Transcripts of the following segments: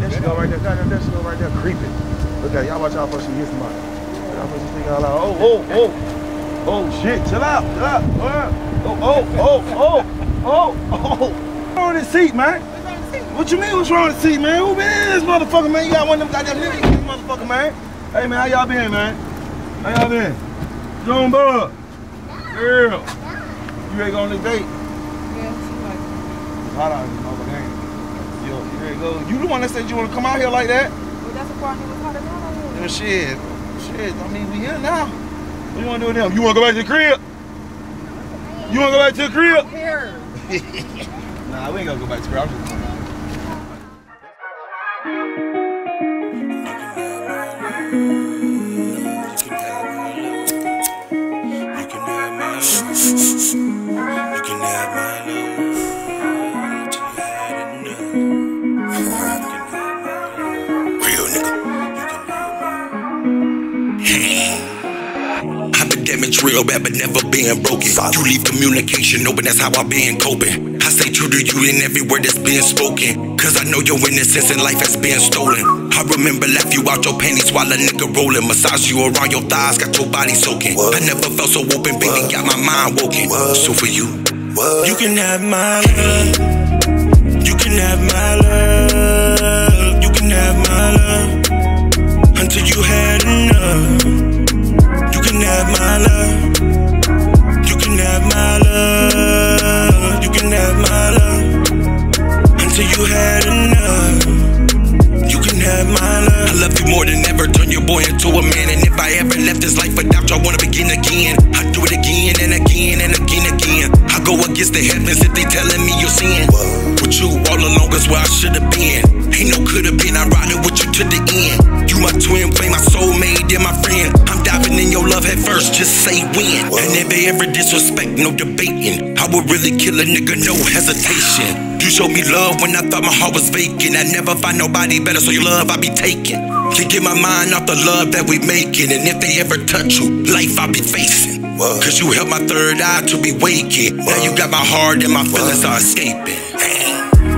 That shit go right there. Goddamn, that shit go right there creeping. Look at. Y'all watch out before she hits somebody. Y'all supposed to speak out loud. Oh, oh, oh. Oh, shit. Chill out. Chill out. Oh, oh, oh, oh, oh, oh. What's wrong with this seat, man? What you mean, what's wrong with the seat, man? Who been in this motherfucker, man? You got one of them goddamn niggas in this motherfucker, man. Hey, man, how y'all been, man? How y'all been? Joan Bud. Girl. You ready to go on this date? It's hot out here, motherfucker, ain't it? Yo, you ready to go? You the one that said you want to come out here like that? Yeah, oh, shit. Shit, I mean, we here now. What you want to do with them? You want to go back to the crib? You want to go back to the crib? Here. Nah, we ain't gonna go back to the crib. I'm just You can have my love till you had enough. You can have my love. Real nigga. You can have my I've been damaged real bad, but never being broken. You leave communication open, that's how I been coping. I stay true to you in every word that's being spoken. Cause I know your innocence in life has been stolen. I remember left you out your panties while a nigga rolling. Massage you around your thighs, got your body soaking. I never felt so open, baby, got my mind woken. So for you, you can have my love. Boy into a man. And if I ever left this life without you, I wanna begin again. I do it again and again and again again. I go against the heavens if they telling me you're sin. With you all along is where I should have been. Ain't no could have been. I'm riding with you to the end. You my twin flame, my soulmate, and my friend. I'm diving in your love head first. Just say when. And if they ever disrespect, no debating. I would really kill a nigga, no hesitation. You showed me love when I thought my heart was vacant. I never find nobody better, so your love I be taking. Can't get my mind off the love that we making. And if they ever touch you, life I'll be facing. Cause you helped my third eye to be waking. Now you got my heart and my feelings are escaping.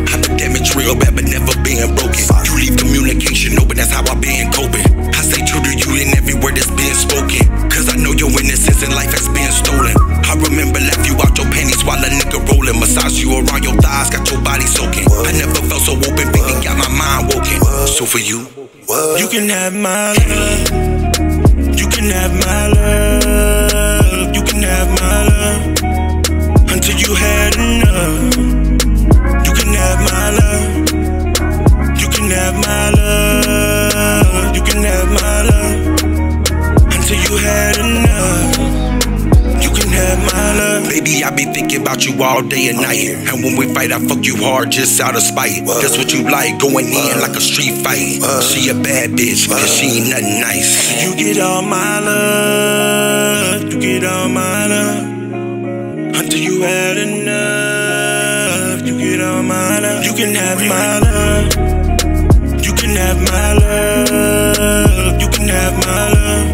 I've been damaged real bad, but never being broken. You leave communication open, that's how I been coping. I stay true to you in every word that's being spoken. Cause I know your innocence and life has been stolen. I remember left you out your panties while a nigga rolling. Massage you around your thighs, got your body soaking. I never felt so open, baby, got my mind woken. So for you, you can have my love. You can have my love. You can have my love. Until you had Baby, I be thinking about you all day and night. And when we fight, I fuck you hard just out of spite. That's what you like, going in like a street fight. She a bad bitch, cause she ain't nothing nice. You get all my love. You get all my love. Until you had enough. You get all my love. You can have my love. You can have my love. You can have my love.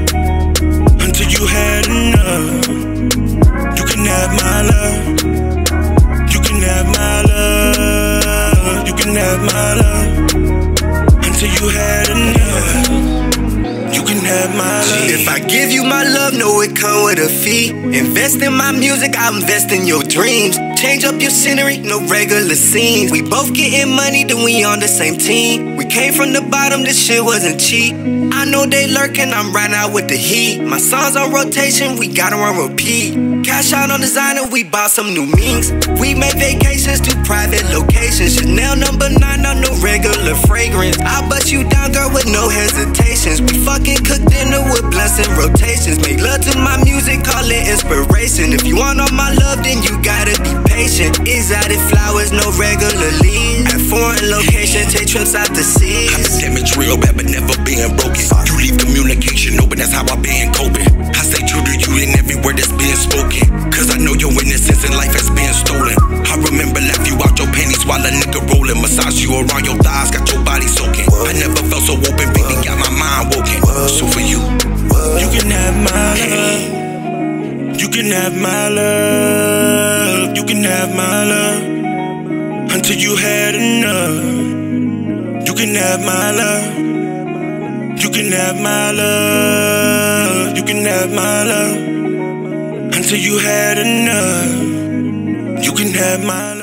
Until you had enough. Have my love. Until you had enough. You can have my love. If I give you my love, know it come with a fee. Invest in my music, I invest in your dreams. Change up your scenery, no regular scenes. We both getting money, then we on the same team. We came from the bottom, this shit wasn't cheap. I know they lurking, I'm right out with the heat. My songs on rotation, we got 'em on repeat. Cash out on designer, we bought some new minks. We made vacations to private locations. Chanel number nine on no regular fragrance. I'll bust you down, girl, with no hesitations. We fucking cook dinner with blunts and rotations. Make love to my music, call it inspiration. If you want all my love, then you gotta be patient. Exotic flowers, no regular leaves. At foreign locations, take trips out the seas. been damaged real bad, but never being broken. You leave communication open, that's how I been coping. Around your thighs, got your body soaking. I never felt so open, baby, got my mind woken. So for you, you can have my love. You can have my love. You can have my love. Until you had enough. You can have my love. You can have my love. You can have my love. Until you had enough. You can have my love.